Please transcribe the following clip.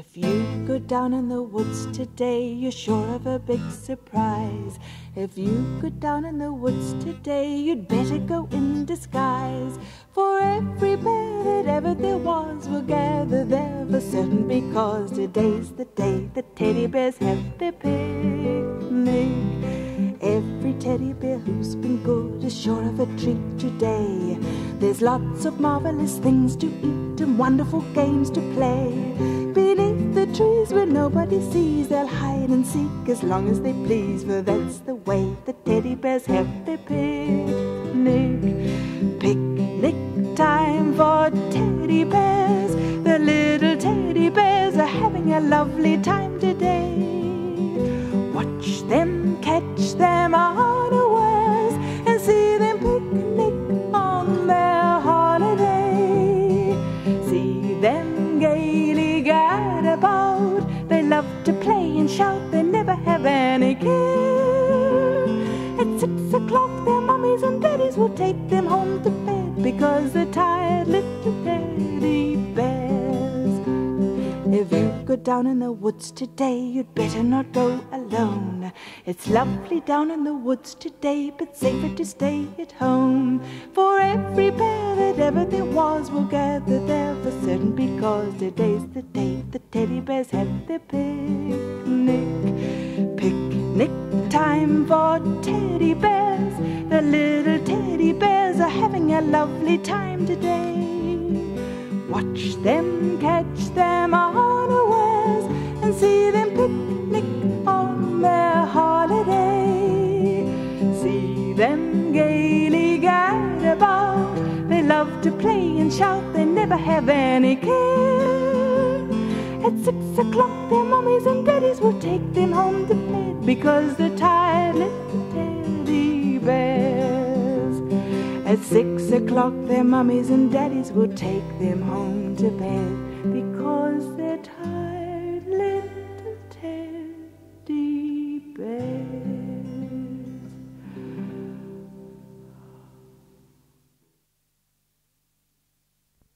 If you go down in the woods today, you're sure of a big surprise. If you go down in the woods today, you'd better go in disguise. For every bear that ever there was will gather there for certain because today's the day the teddy bears have their picnic. Every teddy bear who's been good is sure of a treat today. There's lots of marvelous things to eat and wonderful games to play. Where nobody sees, they'll hide and seek as long as they please, for that's the way the teddy bears have their picnic. Picnic time for teddy bears. The little teddy bears are having a lovely time today. Watch them catch them unawares and see them picnic on their holiday. See them love to play and shout, they never have any care. At six o'clock, their mummies and daddies will take them home to bed because they're tired down in the woods today, you'd better not go alone. It's lovely down in the woods today, but safer to stay at home. For every bear that ever there was will gather there for certain because today's the day the teddy bears have their picnic. Picnic time for teddy bears. The little teddy bears are having a lovely time today. Watch them catch them unawares see them picnic on their holiday. See them gaily gad about. They love to play and shout, they never have any care. At six o'clock, their mummies and daddies will take them home to bed because they're tired little teddy bears. At six o'clock, their mummies and daddies will take them home to bed because.